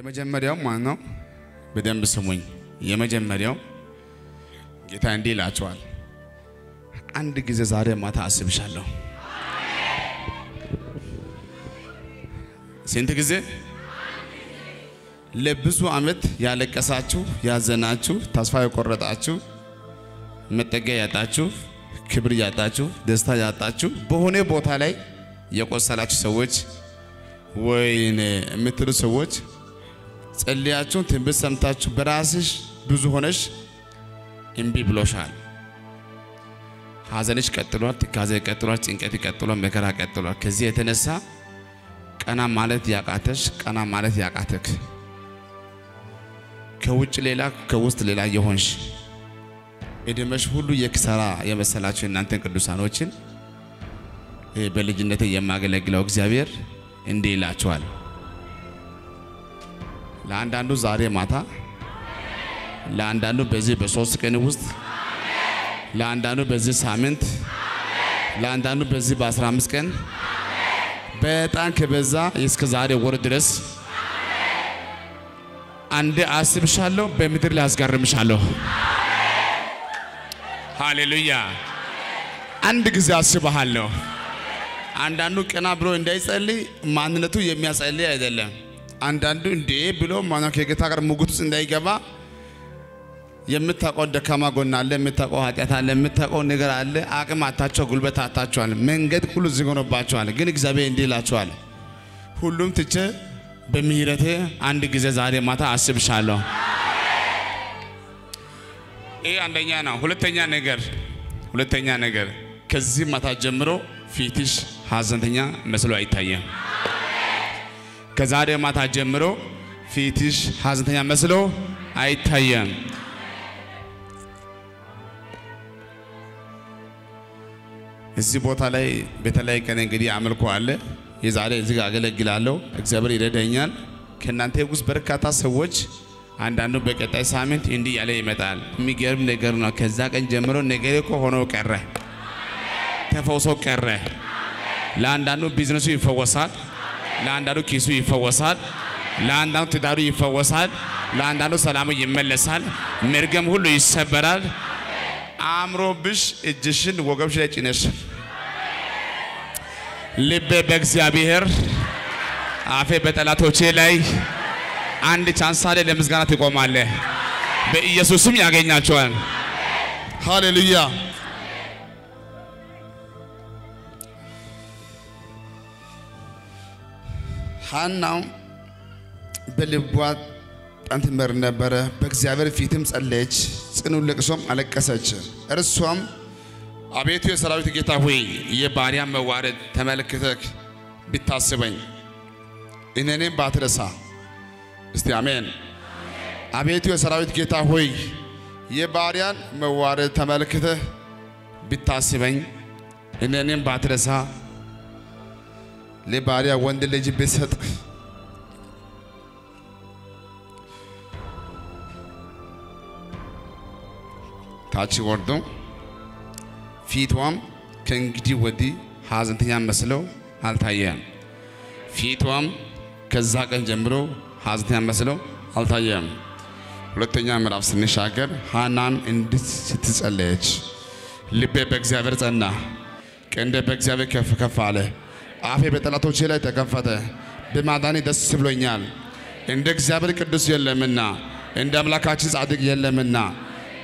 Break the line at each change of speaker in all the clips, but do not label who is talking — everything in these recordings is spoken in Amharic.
የመጀመሪያው ማን ነው? በደንብ ስሙኝ። የመጀመሪያው ጌታ እንዲህ ይላቸዋል፣ አንድ ጊዜ ዛሬ ማታ አስብሻለሁ። ስንት ጊዜ? ለብዙ ዓመት ያለቀሳችሁ፣ ያዘናችሁ፣ ተስፋ የቆረጣችሁ፣ መጠጊያ ያጣችሁ፣ ክብር ያጣችሁ፣ ደስታ ያጣችሁ፣ በሆነ ቦታ ላይ የቆሰላችሁ ሰዎች ወይኔ የምትሉ ሰዎች ጸልያችሁን ትንቢት ሰምታችሁ በራስሽ ብዙ ሆነሽ እምቢ ብሎሻል። ሐዘንሽ ቀጥሏል፣ ትካዜ ቀጥሏል፣ ጭንቀት ቀጥሏል፣ መከራ ቀጥሏል። ከዚህ የተነሳ ቀና ማለት ያቃተሽ፣ ቀና ማለት ያቃተክ ከውጭ ሌላ ከውስጥ ሌላ የሆንሽ እድሜሽ ሁሉ የክሰራ የመሰላችሁ እናንተን ቅዱሳኖችን በልጅነት የማገለግለው እግዚአብሔር እንዲህ ይላችኋል። ለአንዳንዱ ዛሬ ማታ፣ ለአንዳንዱ በዚህ በሶስት ቀን ውስጥ፣ ለአንዳንዱ በዚህ ሳምንት፣ ለአንዳንዱ በዚህ በአስራ አምስት ቀን በጣም ከበዛ እስከ ዛሬ ወር ድረስ አንዴ አስብሻለሁ፣ በምድር ላይ አስጋርምሻለሁ። ሃሌሉያ! አንድ ጊዜ አስብሃለሁ። አንዳንዱ ቀና ብሎ እንዳይጸልይ ማንነቱ የሚያጸልይ አይደለም። አንዳንዱ እንዴ ብሎ ማነው ከጌታ ጋር ሙግት ውስጥ እንዳይገባ የምታውቀው ደካማ ጎን አለ፣ የምታውቀው ኃጢአት አለ፣ የምታውቀው ነገር አለ። አቅም አታቸው፣ ጉልበት አታቸዋል። መንገድ ሁሉ ዝግ ግን እግዚአብሔር እንዲህ ይላቸዋል፣ ሁሉም ትቼ በምህረቴ አንድ ጊዜ ዛሬ ማታ አስብሻለሁ። ይህ አንደኛ ነው። ሁለተኛ ነገር ሁለተኛ ነገር ከዚህ ማታ ጀምሮ ፊትሽ ሐዘንተኛ መስሎ አይታየም። ከዛሬ ማታ ጀምሮ ፊትሽ ሐዘንተኛ መስሎ አይታየም። እዚህ ቦታ ላይ በተለያየ ቀን እንግዲህ አምልኮ አለ። የዛሬ እዚህ አገለግላለሁ። እግዚአብሔር ይረዳኛል። ከእናንተ ውስጥ በርካታ ሰዎች አንዳንዱ በቀጣይ ሳምንት እንዲህ ያለ ይመጣል። የሚገርም ነገር ነው። ከዛ ቀን ጀምሮ ነገር እኮ ሆኖ ቀረ፣ ተፈውሶ ቀረ። ለአንዳንዱ ቢዝነሱ ይፈወሳል፣ ለአንዳንዱ ኪሱ ይፈወሳል፣ ለአንዳንዱ ትዳሩ ይፈወሳል፣ ለአንዳንዱ ሰላሙ ይመለሳል፣ መርገም ሁሉ ይሰበራል። አእምሮብሽ እጅሽን ወገብሽ ላይ ጭነሽ ልቤ በእግዚአብሔር አፌ በጠላቶቼ ላይ አንድ ቻንስ አለ። ለምስጋና ትቆማለህ። በኢየሱስም ያገኛቸዋል። ሃሌሉያ። ሐናው በልቧ በጣም ትመር ነበረ። በእግዚአብሔር ፊትም ጸለየች፣ ጽኑ ልቅሶም አለቀሰች። እርሷም አቤቱ የሰራዊት ጌታ ሆይ የባሪያ መዋረድ ተመልክተህ ብታስበኝ እኔንም ባትረሳ እስቲ አሜን። አቤቱ የሰራዊት ጌታ ሆይ የባሪያን መዋረድ ተመልክተህ ብታስበኝ እኔንም ባትረሳ ለባሪያ ወንድ ልጅ ብሰጥ ታች ወርዶ ፊቷም ከእንግዲህ ወዲህ ሐዘንተኛ መስለው አልታየም። ፊቷም ከዛ ቀን ጀምሮ ሐዘንተኛ መስለው አልታየም። ሁለተኛ ምዕራፍ ስንሻገር ሐናም እንዲህ ስትጸለየች ልቤ በእግዚአብሔር ጸና፣ ቀንዴ በእግዚአብሔር ከፍ ከፍ አለ። አፌ በጠላቶቼ ላይ ተከፈተ፣ በማዳኔ ደስ ብሎኛል። እንደ እግዚአብሔር ቅዱስ የለምና እንደ አምላካችን ጻድቅ የለምና።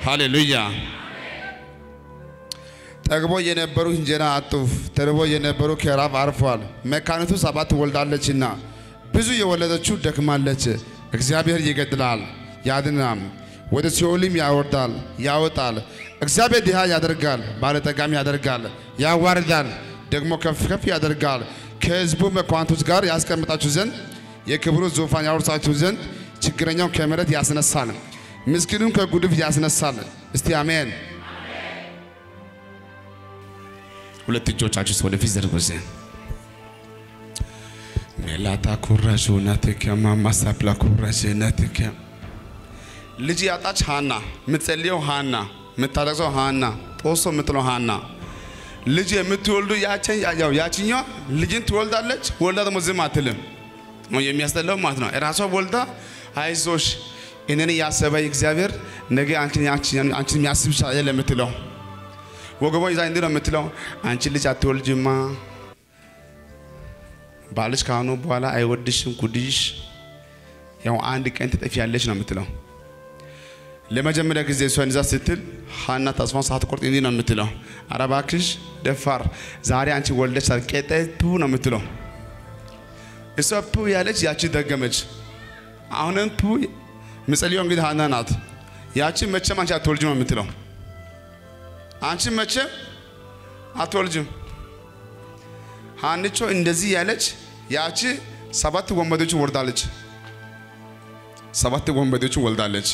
ሃሌሉያ። ጠግቦ የነበሩ እንጀራ አጡ፣ ተርቦ የነበሩ ከራብ አርፏል። መካኒቱ ሰባት ወልዳለችና ብዙ የወለደችው ደክማለች። እግዚአብሔር ይገድላል ያድናል፣ ወደ ሲኦልም ያወርዳል ያወጣል። እግዚአብሔር ድሃ ያደርጋል፣ ባለጠጋም ያደርጋል፣ ያዋርዳል፣ ደግሞ ከፍ ከፍ ያደርጋል። ከሕዝቡ መኳንቶች ጋር ያስቀምጣችሁ ዘንድ የክብሩ ዙፋን ያወርሳችሁ ዘንድ ችግረኛውን ከመሬት ያስነሳል፣ ምስኪኑን ከጉድፍ ያስነሳል። እስቲ አሜን። ሁለት እጆቻችሁ ወደፊት ዘርጉ። ሜላታ ኩራሽ ናትከ ማማሳፕላ ኩራሽ ናትከ ልጅ ያጣች ሃና የምትጸልየው ሃና የምታለቅሰው ሃና ጦሶ የምትለው ሃና ልጅ የምትወልዱ ያው ያችኛዋ ልጅን ትወልዳለች። ወልዳ ደግሞ ዝም አትልም። የሚያስጠላው ማለት ነው። ራሷ ወልዳ አይዞሽ እኔን ያሰበ እግዚአብሔር ነገ አንቺን የሚያስብሽ አይደለም የምትለው ወገቧ ይዛ እንዲህ ነው የምትለው፣ አንቺ ልጅ አትወልጅማ ባልሽ ካሁኑ በኋላ አይወድሽም፣ ጉድሽ ያው አንድ ቀን ትጠፊያለሽ ነው የምትለው። ለመጀመሪያ ጊዜ እሷን ይዛ ስትል ሀና ተስፋን ሳትቆርጥ እንዲህ ነው የምትለው፣ ኧረ እባክሽ ደፋር ዛሬ አንቺ ወልደሻል ቀጠቱ ነው የምትለው። እሷ ፑ ያለች ያቺ ደገመች። አሁንም ፑ ምጸልየው እንግዲህ ሀና ናት። ያቺ መቼም አንቺ አትወልጅም ነው የምትለው። አንቺ መቼም አትወልጅም። ሀንቾ እንደዚህ ያለች ያቺ ሰባት ወንበዴዎችን ወልዳለች። ሰባት ወንበዴዎችን ወልዳለች።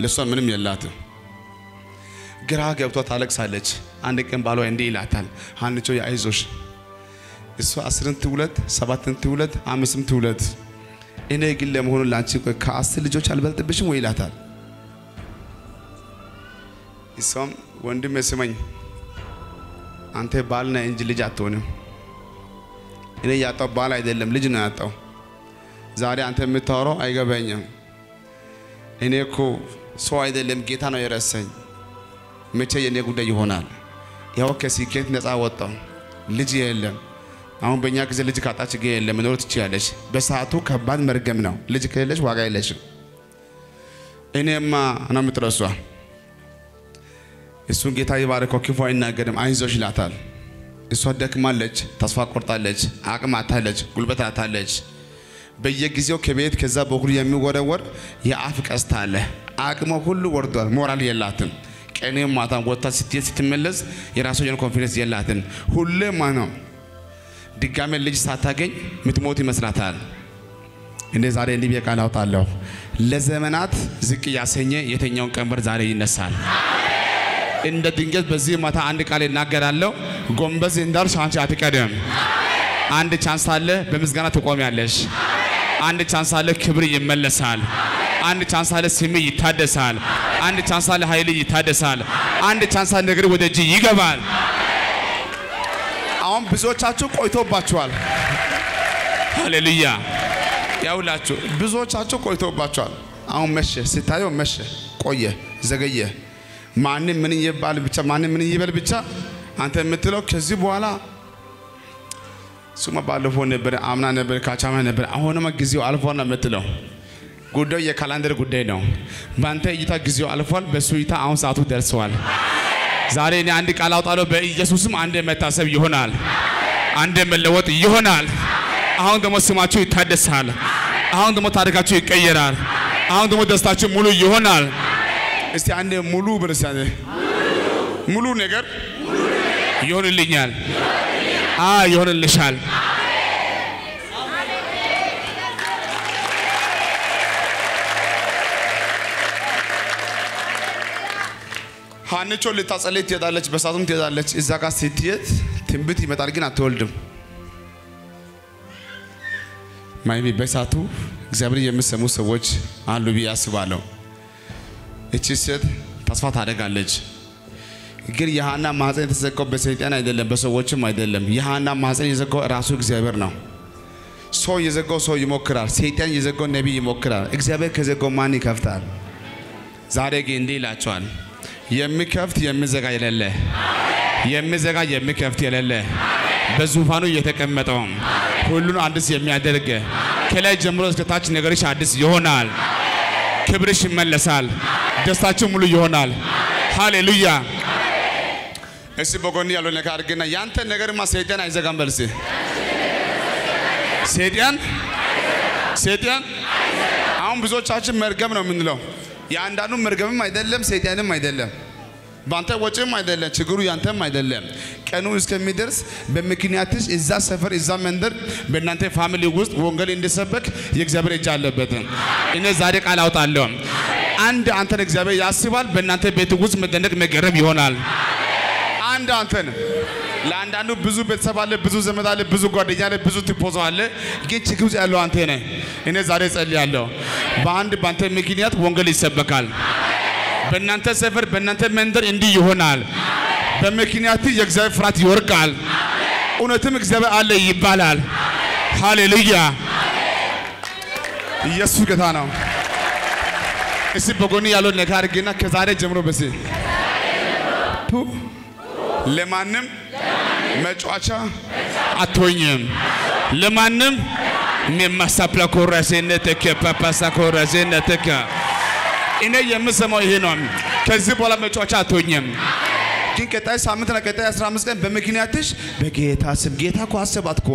ለእሷ ምንም የላትም። ግራ ገብቷ ታለቅሳለች። አንድ ቀን ባሏ እንዲህ ይላታል፣ ሀንቾ አይዞሽ፣ እሷ አስርን ትውለት፣ ሰባትን ትውለት፣ አምስትም ትውለት፣ እኔ ግን ለመሆኑ ለአንቺ ከአስር ልጆች አልበልጥብሽም ወይ ይላታል። እሷም ወንድሜ ስመኝ፣ አንተ ባል ነህ እንጂ ልጅ አትሆንም። እኔ ያጣው ባል አይደለም ልጅ ነው ያጣው። ዛሬ አንተ የምታወራው አይገባኝም። እኔ እኮ ሰው አይደለም ጌታ ነው የረሰኝ። መቼ የእኔ ጉዳይ ይሆናል? ያው ከስኬት ነፃ ወጣው። ልጅ የለም። አሁን በእኛ ጊዜ ልጅ ካጣች ግ የለም መኖር ትችላለች። በሰዓቱ ከባድ መርገም ነው። ልጅ ከሌለች ዋጋ የለሽም። እኔማ ነው የምትለው እሷ። እሱን ጌታ ይባርከው፣ ክፉ አይናገርም፣ አይዞሽ ይላታል። እሷ ደክማለች፣ ተስፋ ቆርጣለች፣ አቅም አጥታለች፣ ጉልበት አጥታለች። በየጊዜው ከቤት ከዛ በኩል የሚወረወር የአፍ ቀስት አለ። አቅሟ ሁሉ ወርዷል። ሞራል የላትም። ቀኔም ማታ ወጥታ ስትሄድ ስትመለስ የራሷ የሆነ confidence የላትም። ሁሌ ማ ነው ድጋሜ ልጅ ሳታገኝ ምትሞት ይመስላታል። እኔ ዛሬ እንዲህ ብዬ ቃል አውጣለሁ። ለዘመናት ዝቅ ያሰኘ የተኛውን ቀንበር ዛሬ ይነሳል። እንደ ድንገት በዚህ ማታ አንድ ቃል እናገራለሁ። ጎንበስ እንዳልሽ አንቺ አትቀድም። አንድ chance አለ፣ በምስጋና ትቆሚያለሽ። አንድ chance አለ፣ ክብር ይመለሳል። አንድ chance አለ፣ ስም ይታደሳል። አንድ chance አለ፣ ኃይል ይታደሳል። አንድ chance አለ፣ ነገር ወደ እጅ ይገባል። አሁን ብዙዎቻችሁ ቆይቶባችኋል። ሃሌሉያ ያውላችሁ፣ ብዙዎቻችሁ ቆይቶባችኋል። አሁን መሸ፣ ስታየው መሸ፣ ቆየ፣ ዘገየ። ማንም ምን ይባል ብቻ ማንም ምን ይበል ብቻ አንተ የምትለው ከዚህ በኋላ ሱማ ባለፈው ነበር፣ አምና ነበር፣ ካቻማ ነበር። አሁንማ ጊዜው አልፏል ነው የምትለው። ጉዳዩ የካላንደር ጉዳይ ነው። በአንተ እይታ ጊዜው አልፏል፣ በእሱ እይታ አሁን ሰዓቱ ደርሰዋል። ዛሬ እኔ አንድ ቃል አውጣለሁ። በኢየሱስም አንድ መታሰብ ይሆናል፣ አንድ መለወጥ ይሆናል። አሁን ደግሞ ስማችሁ ይታደሳል። አሁን ደግሞ ታሪካችሁ ይቀየራል። አሁን ደግሞ ደስታችሁ ሙሉ ይሆናል። እስቲ አንድ ሙሉ ብርሳኔ ሙሉ ነገር ይሆንልኛል። አ ይሆንልሻል። ሀንቾ ልታጸለይ ትሄዳለች፣ በሳቱም ትሄዳለች። እዛ ጋር ስትሄድ ትንቢት ይመጣል፣ ግን አትወልድም። ማይቢ በሳቱ እግዚአብሔር የምሰሙ ሰዎች አሉ ብዬ አስባለሁ። እቺ ሴት ተስፋ ታደርጋለች። ግን የሃና ማህፀን የተዘጋው በሰይጣን አይደለም፣ በሰዎችም አይደለም። የሃና ማህፀን የዘጋው ራሱ እግዚአብሔር ነው። ሰው የዘጋው ሰው ይሞክራል። ሰይጣን የዘጋው ነቢይ ይሞክራል። እግዚአብሔር ከዘጋው ማን ይከፍታል? ዛሬ ግን እንዲህ ይላቸዋል፣ የሚከፍት የሚዘጋ የሌለ የሚዘጋ የሚከፍት የሌለ በዙፋኑ የተቀመጠው ሁሉን አዲስ የሚያደርግ ከላይ ጀምሮ እስከ ታች ነገርሽ አዲስ ይሆናል። ክብርሽ ይመለሳል። ደስታችሁ ሙሉ ይሆናል። ሃሌሉያ። እስቲ በጎን ያለው ነገር አድርግና ያንተ ነገርማ ሰይጣን አይዘጋም። በልስ ሰይጣን ሰይጣን አሁን ብዙዎቻችን መርገም ነው የምንለው። የአንዳንዱ መርገምም አይደለም ሰይጣንም አይደለም። በአንተ ወጪም አይደለም፣ ችግሩ ያንተም አይደለም። ቀኑ እስከሚደርስ በምክንያትሽ እዛ ሰፈር እዛ መንደር በእናንተ family ውስጥ ወንጌል እንዲሰበክ የእግዚአብሔር እጅ አለበት። እኔ ዛሬ ቃል አውጣለሁ። አንድ አንተን እግዚአብሔር ያስባል። በእናንተ ቤት ውስጥ መደነቅ መገረም ይሆናል። አንድ አንተን ለአንዳንዱ ብዙ ቤተሰብ አለ፣ ብዙ ዘመድ አለ፣ ብዙ ጓደኛ አለ፣ ብዙ ትፖዞ አለ። ግን ችግር ውስጥ ያለው አንተ ነህ። እኔ ዛሬ ጸልያለሁ። በአንድ በአንተ ምክንያት ወንጌል ይሰበካል። በእናንተ ሰፈር በእናንተ መንደር እንዲህ ይሆናል። በምክንያት የእግዚአብሔር ፍርሃት ይወርቃል። እውነትም እግዚአብሔር አለ ይባላል። ሃሌሉያ። ኢየሱስ ጌታ ነው። እስቲ በጎን ያለው ነካ አድርጌና ከዛሬ ጀምሮ ቱ ለማንም መጫወቻ አትሆኝም። ለማንም ነማሳፕላ ኮራሴነተከ ፓፓሳ ኮራሴነተከ እኔ የምሰማው ይሄ ነው። ከዚህ በኋላ መጫወቻ አትሆኝም። ግን ቀጣይ ሳምንትና ቀጣይ 15 ቀን በምክንያትሽ በጌታ ስም ጌታ እኮ አሰባት እኮ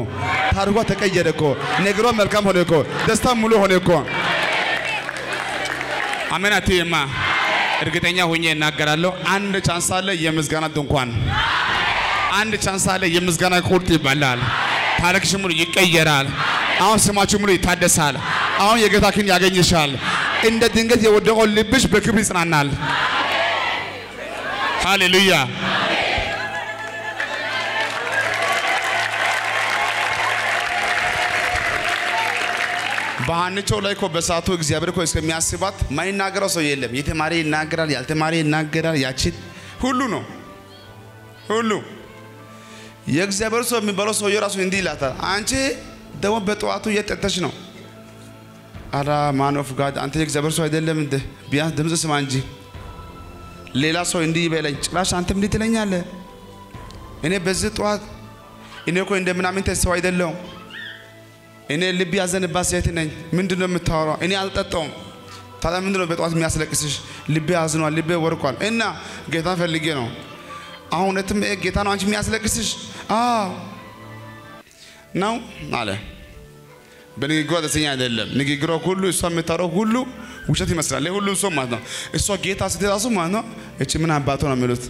ታሪኳ ተቀየረ እኮ ነገሯ መልካም ሆነ እኮ ደስታ ሙሉ ሆነ እኮ አሜን አትይማ እርግጠኛ ሆኜ እናገራለሁ። አንድ ቻንስ አለ፣ የምስጋና ድንኳን አንድ chance አለ፣ የምስጋና ቁርጥ ይበላል። ታሪክሽ ሙሉ ይቀየራል። አሁን ስማችሁ ሙሉ ይታደሳል። አሁን የጌታ ክንድ ያገኝሻል። እንደ ድንገት የወደቀው ልብሽ በክብር ይጽናናል። ሃሌሉያ። በሀንቾ ላይ እኮ በሰዓቱ እግዚአብሔር እኮ እስከሚያስባት ማይናገረው ሰው የለም። የተማረ ይናገራል፣ ያልተማረ ይናገራል። ያችን ሁሉ ነው ሁሉ የእግዚአብሔር ሰው የሚባለው ሰውዬው ራሱ እንዲህ ይላታል። አንቺ ደግሞ በጠዋቱ እየጠጠች ነው። አረ man of God አንተ የእግዚአብሔር ሰው አይደለም እንደ ቢያንስ ድምፅ ስማ እንጂ ሌላ ሰው እንዲህ ይበለኝ፣ ጭራሽ አንተም እንዲህ ትለኛለህ። እኔ በዚህ ጠዋት እኔ እኮ እንደ ምናምን ሰው አይደለሁም። እኔ ልብ ያዘነባት ሴት ነኝ። ምንድን የምታወራው? እኔ አልጠጣውም። ታዲያ ምንድን በጠዋት የሚያስለቅስሽ? ልቤ አዝኗል፣ ልቤ ወርቋል እና ጌታ ፈልጌ ነው። አሁን እውነትም ጌታ ነው አንቺ የሚያስለቅስሽ? ነው አለ። በንግግሯ ደስተኛ አይደለም። ንግግሯ ሁሉ እሷ የምታወራው ሁሉ ውሸት ይመስላል። ሁሉ እሷ ማለት ነው። እሷ ጌታ ስትራሱ ማለት ነው። እቺ ምን አባቶ ነው የሚሉት?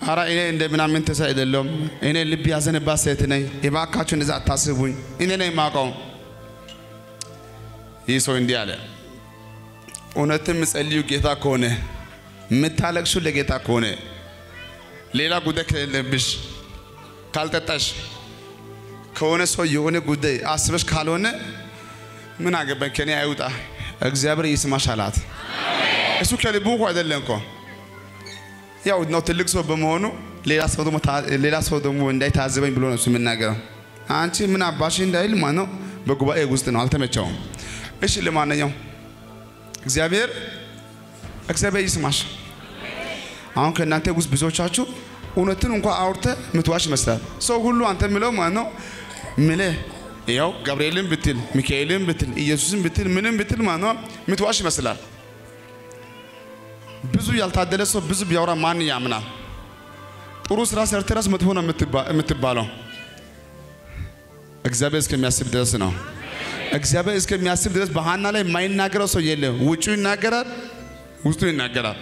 አራ እኔ እንደ ምናምን ተሳ አይደለም። እኔ ልብ ያዘንባት ሴት ነኝ። እባካችሁ እንደዛ አታስቡኝ። እኔ ነኝ የማውቀው። ይህ ሰው እንዲህ አለ። እውነትም የምጸልዩ ጌታ ከሆነ የምታለቅሱ ለጌታ ከሆነ ሌላ ጉዳይ ከሌለብሽ ካልጠጣሽ ከሆነ ሰው የሆነ ጉዳይ አስበሽ ካልሆነ ምን አገባኝ ከኔ አይውጣ እግዚአብሔር ይስማሽ አላት። እሱ ከልቡ እኮ አይደለም እኮ ያው ነው ትልቅ ሰው በመሆኑ ሌላ ሰው ደግሞ ሌላ ሰው ደግሞ እንዳይታዘበኝ ብሎ ነው እሱ የምናገረው። አንቺ ምን አባሽ እንዳይል ማለት ነው በጉባኤ ውስጥ ነው አልተመቸውም። እሺ ለማንኛውም እግዚአብሔር እግዚአብሔር ይስማሽ። አሁን ከእናንተ ውስጥ ብዙዎቻችሁ እውነትን እንኳን አውርተ ምትዋሽ ይመስላል። ሰው ሁሉ አንተ ምለው ማለት ነው ምለ ያው ገብርኤልን ብትል ሚካኤልን ብትል ኢየሱስን ብትል ምንም ብትል ማለት ነው ምትዋሽ ይመስላል። ብዙ ያልታደለ ሰው ብዙ ቢያወራ ማን ያምናል? ጥሩ ስራ ሰርተ ራስ መጥፎ ነው የምትባለው። እግዚአብሔር እስከሚያስብ ድረስ ነው። እግዚአብሔር እስከሚያስብ ድረስ በሃና ላይ የማይናገረው ሰው የለም። ውጩ ይናገራል፣ ውስጡ ይናገራል።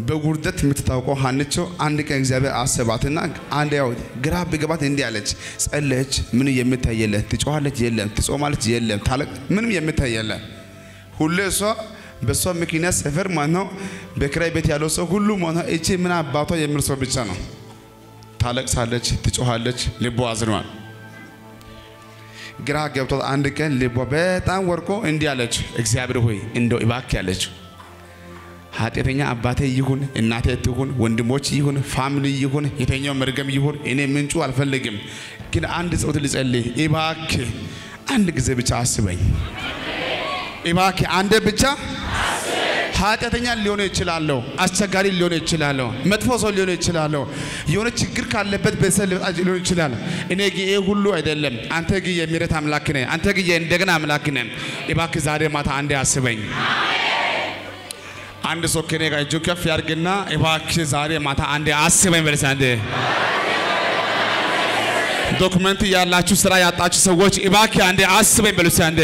በጉርደት የምትታወቀው ሀንቾ አንድ ቀን እግዚአብሔር አሰባትና አንድ ያው ግራ ቢገባት እንዲህ አለች። ጸለች፣ ምን የምታይ የለ። ትጮኻለች፣ የለም። ትጾማለች፣ የለም። ታለቅ፣ ምንም የምታይ የለ። ሁሌ እሷ በእሷ ምክንያት ሰፈር ማለት ነው በክራይ ቤት ያለው ሰው ሁሉ ማለት ነው እቺ ምን አባቷ የሚል ሰው ብቻ ነው። ታለቅሳለች፣ ትጮኻለች፣ ልቧ አዝኗል። ግራ ገብቷት አንድ ቀን ልቧ በጣም ወርቆ እንዲህ አለች፣ እግዚአብሔር ሆይ እንደው እባክህ ያለችው ኃጢአተኛ አባቴ ይሁን እናቴ ትሁን ወንድሞች ይሁን family ይሁን የተኛው መርገም ይሁን እኔ ምንጩ አልፈልግም፣ ግን አንድ ጸሎት ልጸልይ እባክህ፣ አንድ ጊዜ ብቻ አስበኝ እባክህ፣ አንዴ ብቻ ኃጢአተኛ ሊሆን ይችላለሁ፣ አስቸጋሪ ሊሆን ይችላለሁ፣ መጥፎ ሰው ሊሆን ይችላለሁ፣ የሆነ ችግር ካለበት ቤተሰብ ሊሆን ይችላል። እኔ ይሄ ሁሉ አይደለም። አንተ ግን የምህረት አምላክ ነህ። አንተ ግን የእንደገና አምላክ ነህ። እባክህ ዛሬ ማታ አንዴ አስበኝ። አንድ ሰው ከኔ ጋር እጁን ከፍ ያድርግና እባክህ ዛሬ ማታ አንዴ አስበኝ በለስ። አንዴ document ያላችሁ ስራ ያጣችሁ ሰዎች እባክህ አንዴ አስበኝ በለስ። አንዴ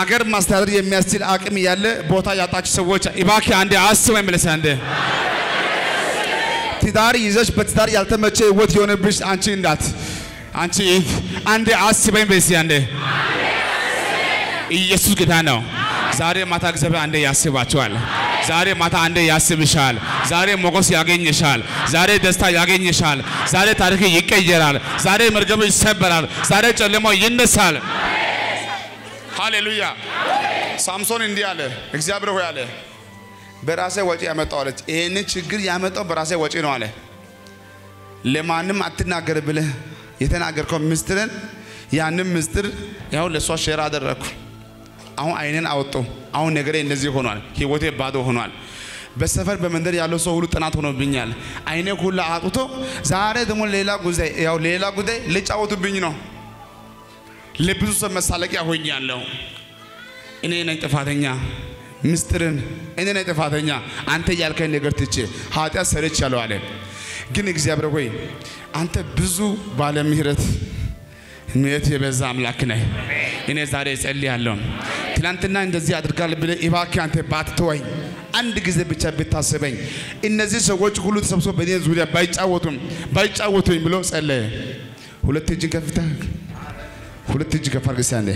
አገር ማስተዳደር የሚያስችል አቅም ያለ ቦታ ያጣችሁ ሰዎች እባክህ አንዴ አስበኝ በለስ። አንዴ ትዳር ይዘሽ በትዳር ያልተመቸ ህይወት የሆነብሽ አንቺ እንዳት አንቺ አንዴ አስበኝ በለስ። አንዴ ኢየሱስ ጌታ ነው። ዛሬ ማታ እግዚአብሔር አንዴ ያስባችኋል። ዛሬ ማታ አንዴ ያስብሻል። ዛሬ ሞገስ ያገኝሻል። ዛሬ ደስታ ያገኝሻል። ዛሬ ታሪክ ይቀየራል። ዛሬ መርገሙ ይሰበራል። ዛሬ ጨለማው ይነሳል። ሃሌሉያ። ሳምሶን እንዲህ አለ፣ እግዚአብሔር ሆይ አለ በራሴ ወጪ ያመጣው አለች። ይህንን ችግር ያመጣው በራሴ ወጪ ነው አለ። ለማንም አትናገር ብለህ የተናገርከው ምስጢርን ያንን ምስጢር ያው ለእሷ share አደረግኩ። አሁን አይንን አወጣው። አሁን ነገሬ እንደዚህ ሆኗል። ህይወቴ ባዶ ሆኗል። በሰፈር በመንደር ያለው ሰው ሁሉ ጥናት ሆኖብኛል። አይኔ ሁላ አጥቶ ዛሬ ደግሞ ሌላ ጉዳይ ያው ሌላ ጉዳይ ሊጫወቱብኝ ነው። ለብዙ ሰው መሳለቂያ ሆኛለሁ። እኔ ነኝ ጥፋተኛ። ምስጢርን እኔ ነኝ ጥፋተኛ። አንተ ያልከኝ ነገር ትቼ ኃጢአት ሰርቻለሁ አለ። ግን እግዚአብሔር ሆይ አንተ ብዙ ባለ ምሕረት ምሕረት የበዛ አምላክ ነህ። እኔ ዛሬ እጸልያለሁ። ትናንትና እንደዚህ አድርጋል ብለህ እባክህ አንተ ባትተወኝ አንድ ጊዜ ብቻ ብታስበኝ እነዚህ ሰዎች ሁሉ ተሰብስበው በእኔ ዙሪያ ባይጫወቱም ባይጫወቱኝ ብሎ ጸለየ። ሁለት እጅ ከፍታ ሁለት እጅ ከፍ እስኪ አንዴ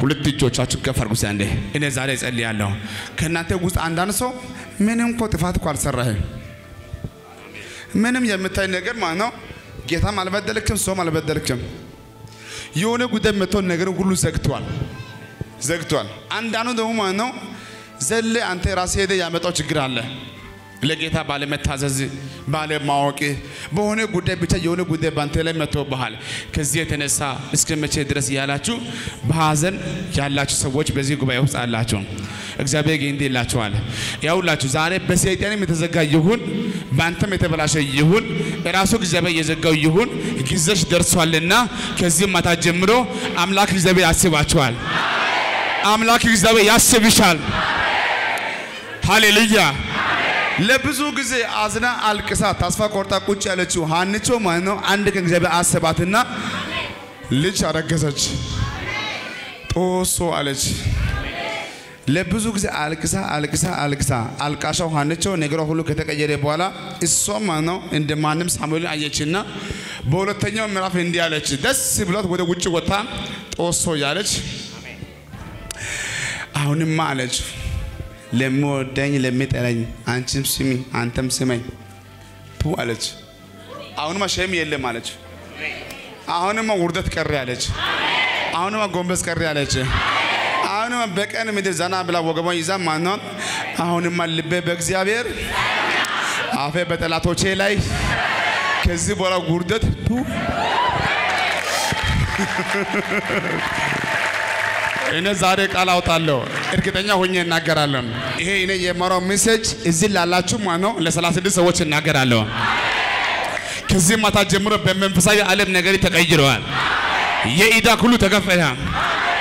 ሁለት እጆቻችሁን ከፍ አድርጉ አንዴ። እኔ ዛሬ እጸልያለሁ። ከእናንተ ውስጥ አንዳንድ ሰው ምንም እኮ ጥፋት እኮ አልሰራህም ምንም የምታይ ነገር ማለት ነው። ጌታም አልበደልክም፣ ሰውም አልበደልክም። የሆነ ጉዳይ መጥቶ ነገር ሁሉ ዘግቷል ዘግቷል። አንዳንዱ ደግሞ ማለት ነው ዘለ አንተ ራስህ ሄደ ያመጣው ችግር አለ። ለጌታ ባለመታዘዝ ባለማወቅ በሆነ ጉዳይ ብቻ የሆነ ጉዳይ ባንተ ላይ መጥቶብሃል። ከዚህ የተነሳ እስከ መቼ ድረስ እያላችሁ በሀዘን ያላችሁ ሰዎች በዚህ ጉባኤ ውስጥ አላችሁ። እግዚአብሔር ግን እንዲህ ይላችኋል፣ ያውላችሁ ዛሬ በሰይጣንም የተዘጋ ይሁን በአንተም የተበላሸ ይሁን ራሱ እግዚአብሔር የዘጋው ይሁን ጊዜሽ ደርሷልና ከዚህ ማታ ጀምሮ አምላክ እግዚአብሔር ያስባችኋል። አምላክ እግዚአብሔር ያስብሻል። ሃሌሉያ። ለብዙ ጊዜ አዝና አልቅሳ ተስፋ ቆርጣ ቁጭ ያለችው ሀንቾ ማለት ነው አንድ ቀን እግዚአብሔር አሰባትና ልጅ አረገዘች። ጦሶ አለች። ለብዙ ጊዜ አልቅሳ አልቅሳ አልቅሳ አልቃሻው ሀንቾ ነገሯ ሁሉ ከተቀየረ በኋላ እሷ ማለት ነው እንደ ማንም ሳሙኤልን አየችና በሁለተኛው ምዕራፍ እንዲህ አለች። ደስ ብሏት ወደ ውጭ ወጥታ ጦሶ ያለች አሁንማ አለች ለሚወደኝ ለሚጠላኝ አንቺም ስሚ አንተም ስመኝ ቱ አለች። አሁንማ ሸም የለም አለች። አሁንማ ውርደት ቀረ አለች። አሁንማ ጎንበስ ቀረ አለች። አሁንማ በቀን ምድር ዘና ብላ ወገቧን ይዛ ማኗን አሁንማ ልቤ በእግዚአብሔር አፌ በጠላቶቼ ላይ ከዚህ በኋላ ውርደት ቱ እኔ ዛሬ ቃል አውጣለሁ፣ እርግጠኛ ሆኜ እናገራለሁ። ይሄ እኔ የማወራው message እዚህ ላላችሁ ማለት ነው ለሰላሳ ስድስት ሰዎች እናገራለሁ። ከዚህ ማታ ጀምሮ በመንፈሳዊ ዓለም ነገር ተቀይረዋል። የኢዳ ሁሉ ተከፈለ፣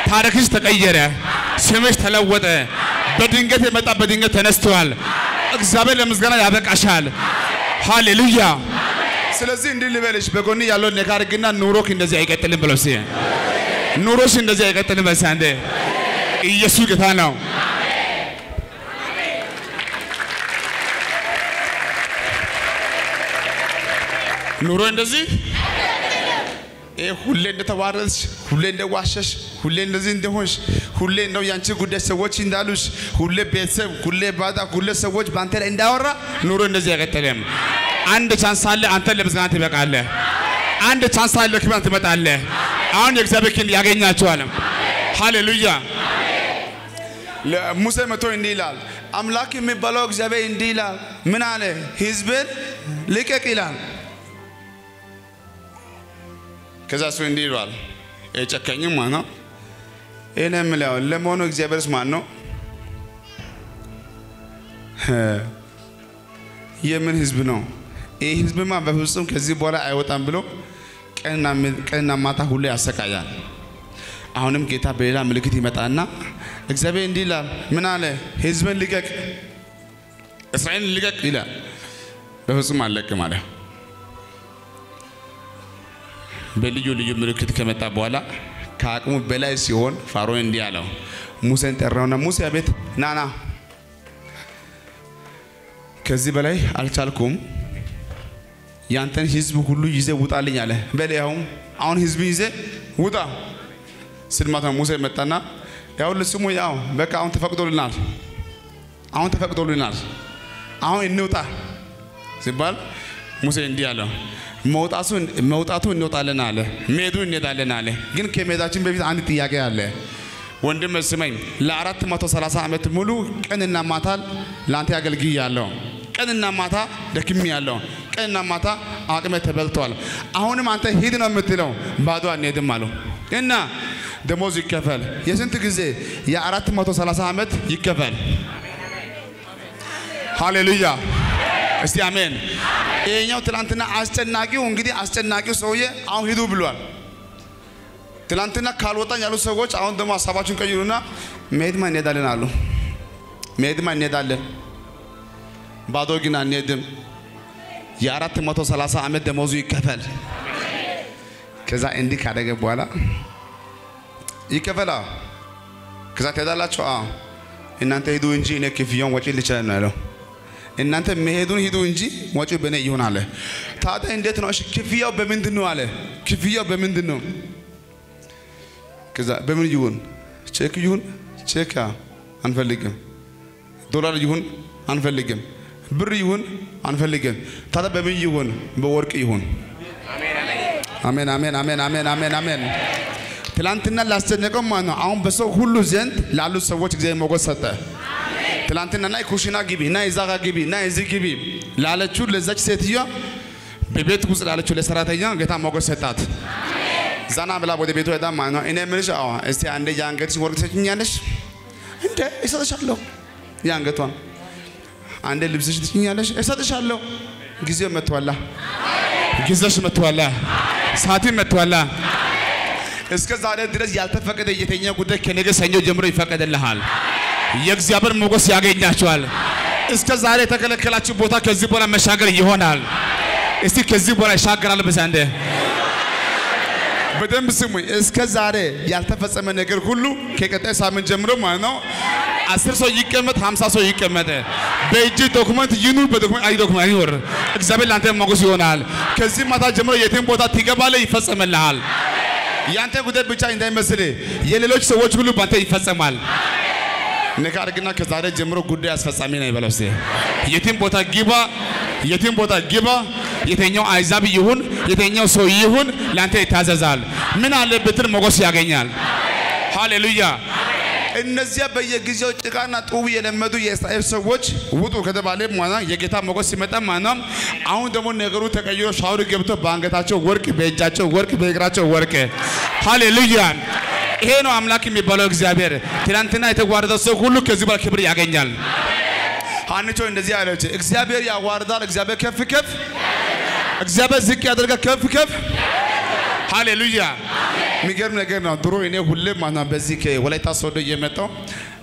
ታሪክሽ ተቀየረ፣ ስምሽ ተለወጠ። በድንገት የመጣ በድንገት ተነስተዋል። እግዚአብሔር ለምስጋና ያበቃሻል። ሃሌሉያ። ስለዚህ እንዲህ ልበልሽ፣ በጎን ያለው ነካርግና ኑሮክ እንደዚህ አይቀጥልም ብለው ሲ ኑሮሽ እንደዚህ አይቀጥልም። በሳ እንደ ኢየሱስ ጌታ ነው። ኑሮ እንደዚህ ሁሌ እንደተዋረድሽ፣ ሁሌ እንደዋሸሽ፣ ሁሌ እንደዚህ እንደሆንሽ፣ ሁሌ እንደው ያንቺ ጉዳይ ሰዎች እንዳሉሽ፣ ሁሌ ቤተሰብ፣ ሁሌ ባዳ፣ ሁሌ ሰዎች በአንተ ላይ እንዳወራ ኑሮ እንደዚህ አይቀጥልም። አንድ chance አለ። አንተ ለምስጋና ትበቃለህ። አንድ chance አለ። ክብር ትመጣለህ። አሁን የእግዚአብሔር ክንድ ያገኛቸዋል። ሃሌሉያ። ሙሴ መቶ እንዲህ ይላል፣ አምላክ የሚባለው እግዚአብሔር እንዲህ ይላል። ምን አለ? ህዝብን ልቀቅ ይላል። ከዛ እሱ እንዲህ ይሏል፣ የጨከኝም ማን ነው? ይህን የምለው ለመሆኑ እግዚአብሔርስ ማን ነው? የምን ህዝብ ነው? ይህ ህዝብማ በፍጹም ከዚህ በኋላ አይወጣም ብሎ ቀንና ማታ ሁሉ ያሰቃያል። አሁንም ጌታ በሌላ ምልክት ይመጣና እግዚአብሔር እንዲህ ይላል፣ ምን አለ? ህዝብን ልቀቅ፣ እስራኤልን ልቀቅ ይላል። በፍጹም አልለቅም አለ። በልዩ ልዩ ምልክት ከመጣ በኋላ ከአቅሙ በላይ ሲሆን ፋሮን እንዲህ አለው፣ ሙሴን ጠራውና ሙሴ አቤት፣ ናና ከዚህ በላይ አልቻልኩም ያንተን ህዝብ ሁሉ ይዘ ውጣልኝ አለ። በል ያው አሁን ህዝብ ይዘ ውጣ ስልማታ ሙሴ መጣና ያው ለስሙ ያው በቃ አሁን ተፈቅዶልናል፣ አሁን ተፈቅዶልናል፣ አሁን እንውጣ ሲባል ሙሴ እንዲህ አለው መውጣቱ እንወጣለን አለ፣ መሄዱ እንሄዳለን አለ። ግን ከመሄዳችን በፊት አንድ ጥያቄ አለ። ወንድም ስመኝ ለአራት መቶ ሰላሳ ዓመት ሙሉ ቀንና ማታ ለአንተ አገልግያለሁ። ቀንና ማታ ደክሜ ያለው ቀንና ማታ አቅሜ ተበልቷል። አሁንም አንተ ሂድ ነው የምትለው፣ ባዶ አንሄድም አለው እና ደሞዝ ይከፈል። የስንት ጊዜ? የአራት መቶ ሰላሳ ዓመት ይከፈል። ሃሌሉያ እስቲ አሜን። ይሄኛው ትላንትና አስጨናቂው እንግዲህ አስጨናቂው ሰውዬ አሁን ሂዱ ብሏል። ትላንትና ካልወጣኝ ያሉ ሰዎች አሁን ደግሞ ሀሳባችሁን ቀይሩና መሄድማ እንሄዳለን አሉ። መሄድማ እንሄዳለን፣ ባዶ ግን አንሄድም። የአራት መቶ ሰላሳ ዓመት ደሞዙ ይከፈል። ከዛ እንዲህ ካደገ በኋላ ይከፈላ። ከዛ ትሄዳላችሁ። እናንተ ሂዱ እንጂ እኔ ክፍያውን ወጪ ልችላል ነው ያለው። እናንተ መሄዱን ሂዱ እንጂ ወጪው በእኔ ይሁን አለ። ታዲያ እንዴት ነው? እሺ ክፍያው በምንድን ነው አለ። ክፍያው በምንድን ነው? ከዛ በምን ይሁን? check ይሁን? check አንፈልግም። ዶላር ይሁን? አንፈልግም። ብር ይሁን? አንፈልግም። ታዲያ በምን ይሁን? በወርቅ ይሁን። አሜን፣ አሜን፣ አሜን፣ አሜን፣ አሜን፣ አሜን። ትላንትና ላስጨነቀው ማለት ነው። አሁን በሰው ሁሉ ዘንድ ላሉት ሰዎች እግዚአብሔር ሞገስ ሰጠ። ትላንትና ናይ ኩሽና ግቢ ናይ እዛ ጋ ግቢ ናይ እዚህ ግቢ ላለችው ለዛች ሴትዮዋ በቤት ውስጥ ላለችው ለሰራተኛ ጌታ ሞገስ ሰጣት። ዛና ብላ ወደ ቤቱ ሄዳ ማለት ነው። እኔ የምልሽ አዎ፣ እስቲ አንዴ የአንገትሽ ወርቅ ትሰጭኛለሽ? እንደ እሰጥሻለሁ። የአንገቷን አንዴ ልብስሽ ትሰጭኛለሽ? እሰጥሻለሁ። ጊዜው መጥቷላ፣ ጊዜሽ መጥቷላ፣ ሰዓትም መጥቷላ። እስከ ዛሬ ድረስ ያልተፈቀደ የተኛ ጉዳይ ከነገ ሰኞ ጀምሮ ይፈቀድልሃል። የእግዚአብሔር ሞገስ ያገኛቸዋል። እስከ ዛሬ የተከለከላችሁ ቦታ ከዚህ በኋላ መሻገር ይሆናል። እስቲ ከዚህ በኋላ ይሻገራል። በዛ እንደ በደንብ ስሙኝ። እስከ ዛሬ ያልተፈጸመ ነገር ሁሉ ከቀጣይ ሳምንት ጀምሮ ማለት ነው አስር ሰው ይቀመጥ፣ ሀምሳ ሰው ይቀመጥ፣ በእጅ document ይኑር፣ በ document አይ document አይኖር፣ እግዚአብሔር ለአንተ ሞገስ ይሆናል። ከዚህ ማታ ጀምሮ የትም ቦታ ትገባለህ፣ ይፈጸምልሃል። ያንተ ጉዳይ ብቻ እንዳይመስል የሌሎች ሰዎች ሁሉ ባንተ ይፈጸማል። ነካ አድርግና ከዛሬ ጀምሮ ጉዳይ አስፈጻሚ ነክ ይበለው። የትም ቦታ ግባ፣ የትም ቦታ ግባ፣ የተኛው አይዛብ ይሁን የተኛው ሰው ይሁን ለአንተ ይታዘዛል። ምን አለ ብትል ሞገስ ያገኛል። ሃሌሉያ። እነዚያ በየጊዜው ጭቃና ጡብ የለመዱ የእስራኤል ሰዎች ውጡ ከተባለ ማለት የጌታ ሞገስ ሲመጣ ማለት አሁን ደግሞ ነገሩ ተቀይሮ ሻወር ገብቶ በአንገታቸው ወርቅ፣ በእጃቸው ወርቅ፣ በእግራቸው ወርቅ። ሃሌሉያ። ይሄ ነው አምላክ የሚባለው እግዚአብሔር። ትናንትና የተዋረደው ሰው ሁሉ ከዚህ በኋላ ክብር ያገኛል። ሀንቾ እንደዚህ አለች፣ እግዚአብሔር ያዋርዳል፣ እግዚአብሔር ከፍ ከፍ፣ እግዚአብሔር ዝቅ ያደርጋል፣ ከፍ ከፍ። ሃሌሉያ። የሚገርም ነገር ነው። ድሮ እኔ ሁሌ ነው በዚህ ከወላይታ ሶዶ እየመጣው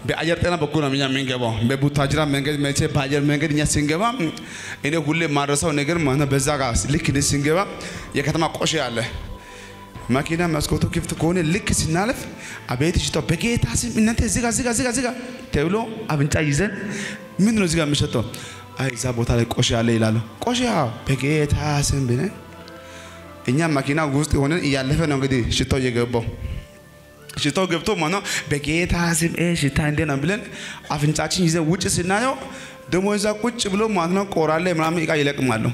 በአየር ጤና በኩል ነው እኛ የምንገባው። በቡታጅራ መንገድ መቼ በአየር መንገድ እኛ ስንገባ እኔ ሁሌ ማድረሰው ነገር ነው በዛ ጋር ልክ ስንገባ የከተማ ቆሼ አለ መኪና መስኮቱ ክፍት ከሆነ ልክ ስናልፍ አቤት ሽታው በጌታ ስም እናንተ እዚህ ጋር እዚህ ጋር ተብሎ አፍንጫ ይዘን ምን ነው ጋር የሚሸጠው? አይ እዛ ቦታ ላይ ቆሼ አለ ይላሉ። ቆሼ በጌታ ስም ብለን እኛ መኪና ውስጥ ሆነን እያለፈ ነው እንግዲህ ሽታው እየገባው ሽታው ገብቶ ነው በጌታ ስም ሽታ እንዴ ነው ብለን አፍንጫችን ይዘን ውጭ ስናየው ደግሞ እዛ ቁጭ ብሎ ማለት ነው ቆራሌ ምናምን እቃ ይለቅማሉ።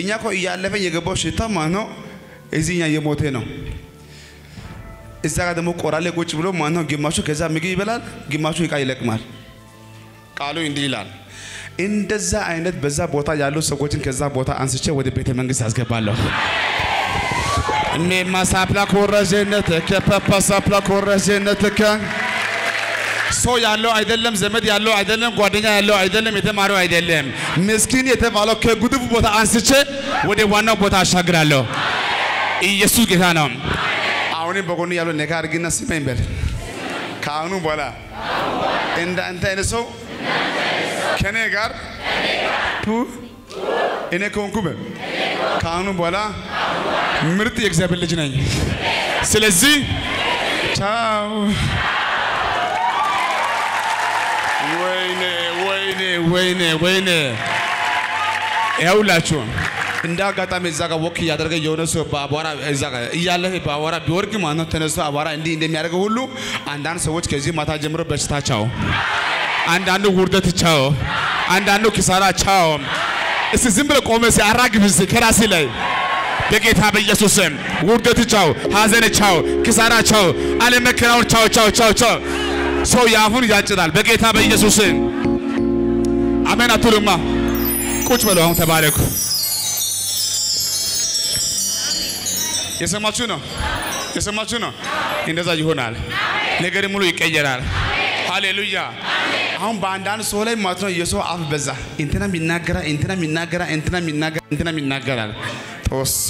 እኛ እኮ እያለፈ የገባው ሽታ ማለት ነው እዚህኛ የሞተ ነው። እዛ ጋር ደግሞ ቆራሌ ቁጭ ብሎ ማለት ነው ግማሹ ከዛ ምግብ ይበላል፣ ግማሹ እቃ ይለቅማል። ቃሉ እንዲህ ይላል። እንደዛ አይነት በዛ ቦታ ያሉ ሰዎችን ከዛ ቦታ አንስቼ ወደ ቤተ መንግስት ያስገባለሁ። እኔማ ሳፕላ ኮረጀነት ከፓፓ ሳፕላ ከ ሰው ያለው አይደለም፣ ዘመድ ያለው አይደለም፣ ጓደኛ ያለው አይደለም፣ የተማረው አይደለም። ምስኪን የተባለው ከጉድፍ ቦታ አንስቼ ወደ ዋናው ቦታ አሻግራለሁ። ኢየሱስ ጌታ ነው። አሁንም በጎን ያለው ነካ አድርግና ስመኝ በል። ከአሁኑ በኋላ እንዳንተ አይነት ሰው ከኔ ጋር እኔ ከሆንኩ በል ከአሁኑ በኋላ ምርጥ የእግዚአብሔር ልጅ ነኝ። ስለዚህ ቻው። ወይኔ ወይኔ ወይኔ ወይኔ ያውላችሁ እንደ አጋጣሚ እዛ ጋር ወክ እያደረገ የሆነ ሰው በአቧራ እዛ ጋር እያለፈ በአቧራ ቢወርቅ ማለት ነው አቧራ እንዲህ እንደሚያደርገው ሁሉ አንዳንድ ሰዎች ከዚህ ማታ ጀምሮ በሽታ ቻው፣ አንዳንዱ ውርደት ቻው፣ አንዳንዱ ኪሳራ ቻው። እስቲ ዝም ብለህ ቆመ ሲ አራግፍ እስቲ ከራሴ ላይ በጌታ በኢየሱስ ስም ውርደት ቻው፣ ሐዘን ቻው፣ ኪሳራ ቻው፣ አለመከራውን ቻው ቻው ቻው ቻው። ሰው የአፉን ያጭዳል በጌታ በኢየሱስ ስም። አሜን አትሉማ? ቁጭ በሉ አሁን ተባረኩ። የሰማችሁ ነው የሰማችሁ ነው። እንደዛ ይሆናል። ነገር ሙሉ ይቀየራል። ሃሌሉያ። አሁን በአንዳንድ ሰው ላይ ማለት ነው የሰው አፍ በዛ። እንትናም ይናገራል፣ እንትናም ይናገራል፣ እንትናም ይናገራል፣ እንትናም ይናገራል። ተወሶ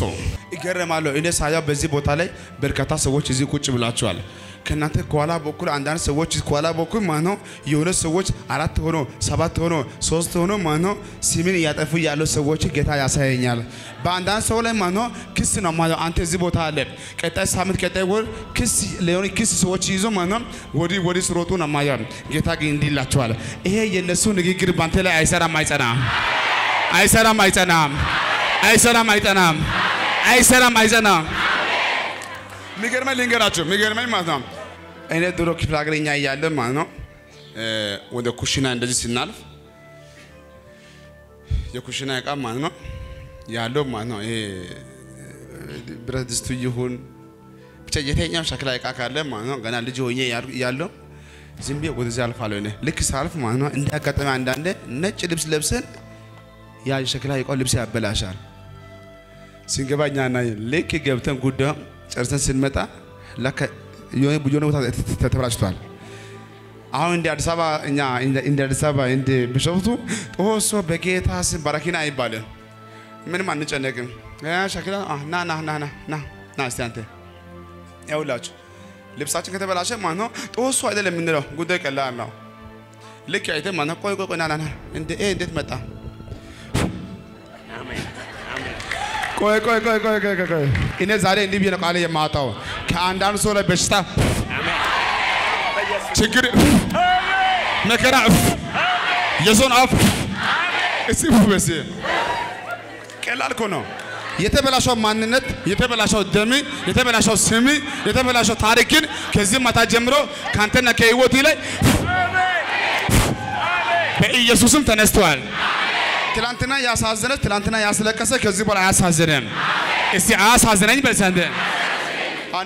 ይገረማለሁ። እኔ ሳያው በዚህ ቦታ ላይ በርካታ ሰዎች እዚህ ቁጭ ብላችኋል። ከእናንተ ከኋላ በኩል አንዳንድ ሰዎች ከኋላ በኩል ማለት ነው የሆነ ሰዎች አራት ሆኖ ሰባት ሆኖ ሶስት ሆኖ ማለት ነው ስምን እያጠፉ ያሉ ሰዎች ጌታ ያሳየኛል። በአንዳንድ ሰው ላይ ማለት ነው ክስ ነው ማለት አንተ እዚህ ቦታ አለ ቀጣይ ሳምንት ቀጣይ ወር ክስ ለሆነ ክስ ሰዎች ይዞ ማለት ነው ወዲህ ወዲህ ስሮጡ ነው ማለት ጌታ ግን እንዲህ ይላቸዋል። ይሄ የነሱ ንግግር ባንተ ላይ አይሰራም፣ አይጸናም፣ አይሰራም፣ አይጸናም፣ አይሰራም፣ አይጸናም፣ አይሰራም፣ አይጸናም። የሚገርመኝ ልንገራቸው፣ የሚገርመኝ ማለት ነው እኔ ድሮ ክፍለ ሀገር እኛ እያለን ማለት ነው ወደ ኩሽና እንደዚህ ስናልፍ የኩሽና እቃ ማለት ነው ያለው ማለት ነው ይሄ ብረት ድስቱ ይሁን ብቻ የተኛው ሸክላ እቃ ካለ ማለት ነው ገና ልጅ ሆኜ ያለው ዝም ብዬ ወደዚህ አልፋለሁ። እኔ ልክ ሳልፍ ማለት ነው አጋጣሚ አንዳንዴ ነጭ ልብስ ለብሰን ያ የሸክላ እቃው ልብስ ያበላሻል። ስንገባ ልክ ገብተን ጉዳዩ ጨርሰን ስንመጣ ለካ የሆነ ቦታ ተበላሽቷል። አሁን እንደ አዲስ አበባ እኛ እንደ አዲስ አበባ እንደ ቢሾፍቱ ጦሶ በጌታ ስም ባረኪና አይባልም። ምንም አንጨነቅም። ሸክላ ና ና ና ና ና እስቲ አንተ ያውላችሁ ልብሳችን ከተበላሸ ማለት ነው ጦሶ አይደለም የምንለው ጉዳይ ቀላል ነው። ልክ አይተን ማለት ቆይ ቆይ ቆይ ና ና ና እንዴት መጣ ቆይ ቆይ ቆይ ቆይ ቆይ ቆይ ቆይ እኔ ዛሬ እንዲህ ብዬ ነው ቃል የማወጣው ከአንዳንድ ሰው ላይ በሽታ፣ ችግር፣ መከራ የሰውን አፍ እስቲ በስ ቀላል እኮ ነው። የተበላሸው ማንነት፣ የተበላሸው ደም፣ የተበላሸው ስም፣ የተበላሸው ታሪክን ከዚህ ማታ ጀምሮ ከአንተና ከህይወት ላይ በኢየሱስም ተነስተዋል። ትላንትና ያሳዘነች ትላንትና ያስለቀሰ ከዚህ በኋላ አያሳዝንም። እስቲ አያሳዝነኝ በልሰንደ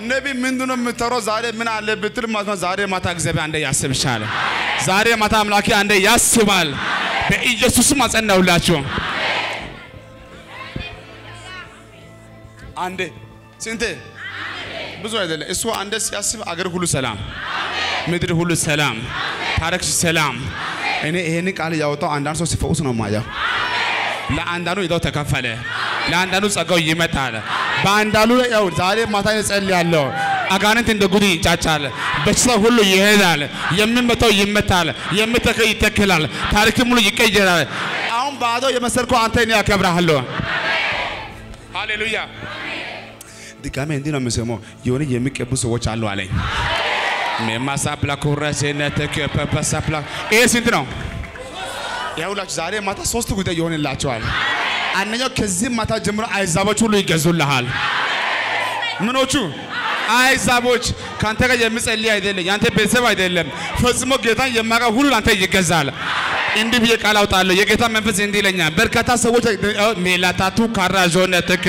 ነቢ ምንድን ነው የምትጠራው? ዛሬ ምን አለ ብትል ማለት ነው ዛሬ ማታ እግዚአብሔር አንዴ ያስብሻል። ዛሬ ማታ አምላኬ አንዴ ያስባል። በኢየሱስም አጸናውላችሁ። አንዴ ስንቴ ብዙ አይደለም። እሱ አንዴ ሲያስብ አገር ሁሉ ሰላም፣ ምድር ሁሉ ሰላም፣ ታሪክ ሰላም። እኔ ይሄን ቃል ያወጣው አንዳንድ ሰው ሲፈውስ ነው ማየው። ለአንዳንዱ ዕዳው ተከፈለ፣ ለአንዳንዱ ጸጋው ይመጣል። በአንዳንዱ ያው ዛሬ ማታ እጸልያለሁ። አጋንንት እንደ ጉድ ይንጫጫል፣ በሽታ ሁሉ ይሄዳል፣ የሚመታው ይመታል፣ የሚተከል ይተክላል፣ ታሪክም ሁሉ ይቀየራል። አሁን ባዶ የመሰልከው አንተ እኔ ያከብርሃለሁ። ሃሌሉያ። ድጋሜ እንዲህ ነው የምሰማው፣ የሆነ የሚቀቡ ሰዎች አሉ አለኝ። ሜማሳፕላ ኩረሴነትክ ፐፐሳፕላ ይሄ ስንት ነው? ያውላችሁ ዛሬ ማታ ሶስት ጉዳይ ይሆንላቸዋል። አንደኛው ከዚህ ማታ ጀምሮ አይዛቦች ሁሉ ይገዙልሃል። ምኖቹ አይዛቦች ከአንተ ጋር የሚጸልይ አይደለም፣ ያንተ ቤተሰብ አይደለም። ፈጽሞ ጌታን የማያውቅ ሁሉ አንተ ይገዛል። እንዲህ ብዬ ቃል አውጣለሁ። የጌታ መንፈስ እንዲህ ይለኛል። በርካታ ሰዎች ሜላታቱ ካራዦነትክ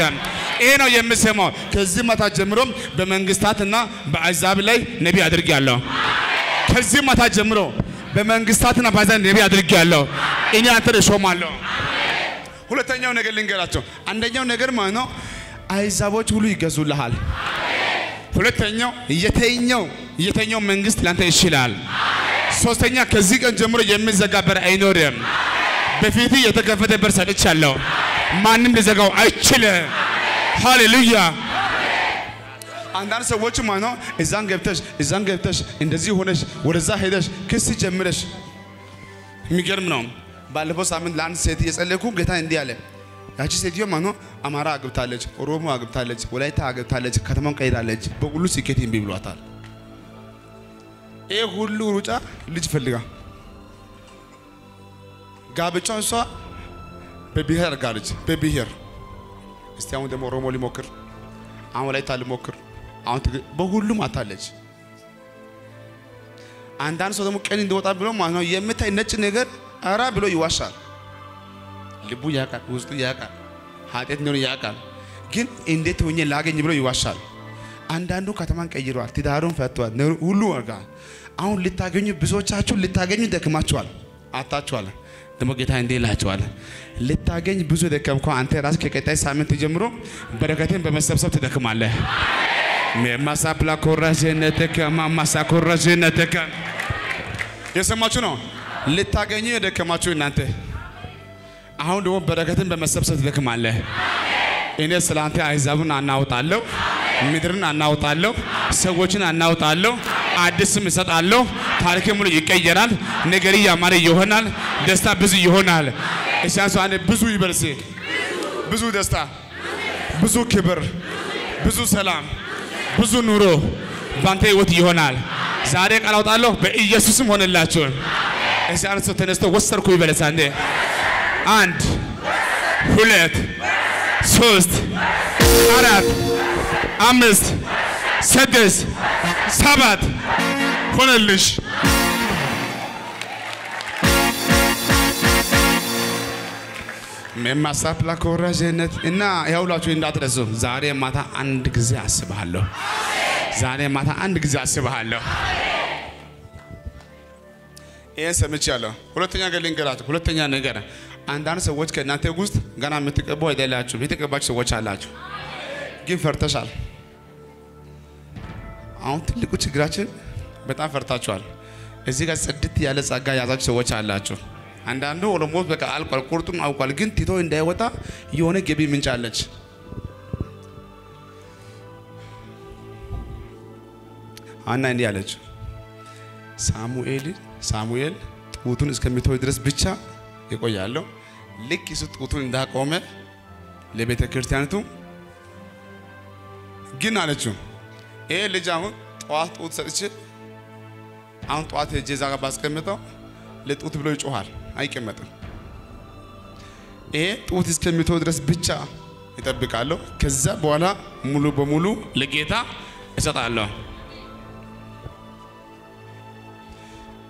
ይሄ ነው የምሰማው። ከዚህ ማታ ጀምሮ በመንግስታትና በአሕዛብ ላይ ነቢይ አድርጌያለሁ። ከዚህ ማታ ጀምሮ በመንግስታትና በአሕዛብ ነቢይ አድርጌያለሁ። እኔ አንተን እሾማለሁ። ሁለተኛው ነገር ልንገራቸው። አንደኛው ነገር ማለት ነው አሕዛቦች ሁሉ ይገዙልሃል። ሁለተኛው የተኛው የተኛው መንግስት ላንተ ይችላል። ሶስተኛ ከዚህ ቀን ጀምሮ የሚዘጋ በር አይኖርም። በፊት የተከፈተ በር ሰጥቻለሁ። ማንም ሊዘጋው አይችልም። ሃሌሉያ። አንዳንድ ሰዎች ማለት ነው እዛን ገብተሽ እዛን ገብተሽ እንደዚህ ሆነሽ ወደዛ ሄደሽ ክስ ጀምረሽ የሚገርም ነው። ባለፈው ሳምንት ለአንድ ሴት እየጸለይኩ ጌታ እንዲህ አለ። ያቺ ሴትዮ ነው አማራ አግብታለች፣ ኦሮሞ አግብታለች፣ ወላይታ አግብታለች፣ ከተማውን ቀይራለች። በሁሉ ስኬት እምቢ ብሏታል። ይህ ሁሉ ሩጫ ልጅ ፈልጋ ጋብቻውን እሷ በብሔር አድርጋለች። በብሔር እስቲ አሁን ደግሞ ኦሮሞ ሊሞክር፣ አሁን ወላይታ ሊሞክር፣ አሁን በሁሉም አታለች። አንዳንድ ሰው ደግሞ ቀን እንዲወጣ ብሎ ማለት ነው የምታይ ነጭ ነገር አራ ብሎ ይዋሻል። ልቡ ያውቃል፣ ውስጡ ያውቃል፣ ኃጢአት እንደሆነ ያውቃል። ግን እንዴት ሆኜ ላገኝ ብሎ ይዋሻል። አንዳንዱ ከተማን ቀይረዋል፣ ትዳሩን ፈቷል፣ ሁሉ ወርጋ አሁን ልታገኙ ብዙዎቻችሁ ልታገኙ ደክማችኋል፣ አታችኋል። ደግሞ ጌታ እንዲህ ይላቸዋል፣ ልታገኝ ብዙ የደከምከው አንተ ራስህ ከቀጣይ ሳምንት ጀምሮ በረከትን በመሰብሰብ ትደክማለህ። ማሳፕላ ኮራዥነትከ ማማሳ ኮራዥነትከ የሰማችሁ ነው። ልታገኙ የደከማችሁ እናንተ አሁን ደግሞ በረከትን በመሰብሰብ ትደክማለህ። እኔ ስላንተ አሕዛብን አናውጣለሁ፣ ምድርን አናውጣለሁ፣ ሰዎችን አናውጣለሁ፣ አዲስም እሰጣለሁ። ታሪክ ሙሉ ይቀየራል። ነገሪ ያማረ ይሆናል። ደስታ ብዙ ይሆናል። እሻንሱ አንድ ብዙ ይበልሴ ብዙ ደስታ፣ ብዙ ክብር፣ ብዙ ሰላም፣ ብዙ ኑሮ ባንተ ህይወት ይሆናል። ዛሬ ቃል አውጣለሁ፣ በኢየሱስም ሆነላችሁ። እሺ ሰው ተነስቶ ወሰርኩ ይበለሳ እንዴ አንድ ሁለት ሶስት አራት አምስት ስድስት ሰባት ሆነልሽ። መማሳፕላ ኮራዥነት እና ያውላችሁ እንዳትረሱ። ዛሬ ማታ አንድ ጊዜ አስብሃለሁ። ዛሬ ማታ አንድ ጊዜ አስብሃለሁ። ይህን ሰምቻለሁ። ሁለተኛ ነገር ልንገራችሁ። ሁለተኛ ነገር አንዳንድ ሰዎች ከእናንተ ውስጥ ገና የምትቀቡ አይደላችሁም። የተቀባችሁ ሰዎች አላችሁ፣ ግን ፈርተሻል። አሁን ትልቁ ችግራችን በጣም ፈርታችኋል። እዚህ ጋር ጽድት ያለ ጸጋ ያዛችሁ ሰዎች አላችሁ። አንዳንዱ ኦሎሞት በቃ አልቋል፣ ቁርጡም አውቋል፣ ግን ቲቶ እንዳይወጣ የሆነ ገቢ ምንጭ አለች። አና እንዲህ አለች ሳሙኤል ሳሙኤል ጡቱን እስከሚተው ድረስ ብቻ ይቆያለሁ። ልክ እሱ ጡቱን እንዳቆመ ለቤተ ክርስቲያኒቱ ግን አለችው ይሄ ልጅ አሁን ጠዋት ጡት ሰጥቼ አሁን ጠዋት ሄጄ እዛ ጋር ባስቀምጠው ለጡት ብሎ ይጮሃል፣ አይቀመጥም። ይሄ ጡት እስከሚተው ድረስ ብቻ ይጠብቃለሁ። ከዛ በኋላ ሙሉ በሙሉ ለጌታ እሰጣለሁ።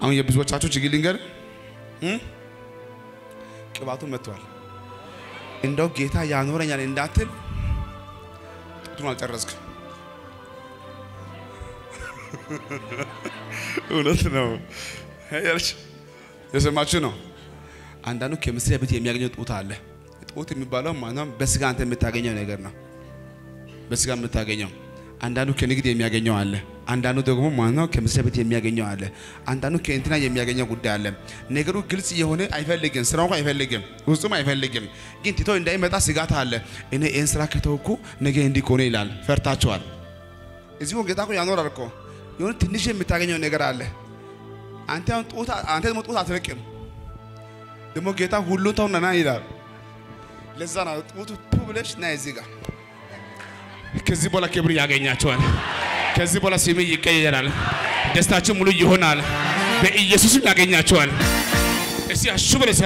አሁን የብዙዎቻችሁ ችግር ልንገር፣ ቅባቱ መጥቷል። እንደው ጌታ ያኖረኛል እንዳትል ጡቱን አልጨረስክም። እውነት ነው ያልሽ የሰማችሁ ነው። አንዳንዱ ከመስሪያ ቤት የሚያገኘው ጡት አለ። ጡት የሚባለው ማነው? በስጋ አንተ የምታገኘው ነገር ነው። በስጋ የምታገኘው አንዳንዱ ከንግድ የሚያገኘው አለ። አንዳንዱ ደግሞ ማነው ከመስሪያ ቤት የሚያገኘው አለ። አንዳንዱ ከእንትና የሚያገኘው ጉዳይ አለ። ነገሩ ግልጽ የሆነ አይፈልግም፣ ስራው አይፈልግም፣ ውስጡም አይፈልግም። ግን ቲቶ እንዳይመጣ ስጋት አለ። እኔ ይህን ስራ ከተውኩ ነገ እንዲህ ከሆነ ይላል። ፈርታችኋል። እዚሁ ጌታ እኮ ያኖራል እኮ የሆነ ትንሽ የምታገኘው ነገር አለ። አንተ አሁን ጡት አንተ ደግሞ ጡት አትለቅም። ደግሞ ጌታ ሁሉን ተውና ይላል። ለዛ ነው ጡት ቱ ብለሽ ና እዚህ ጋር ከዚህ በኋላ ክብር ያገኛቸዋል። ከዚህ በኋላ ስሜ ይቀየራል። ደስታችን ሙሉ ይሆናል። በኢየሱስም ያገኛቸዋል። እስቲ አሹ በለስ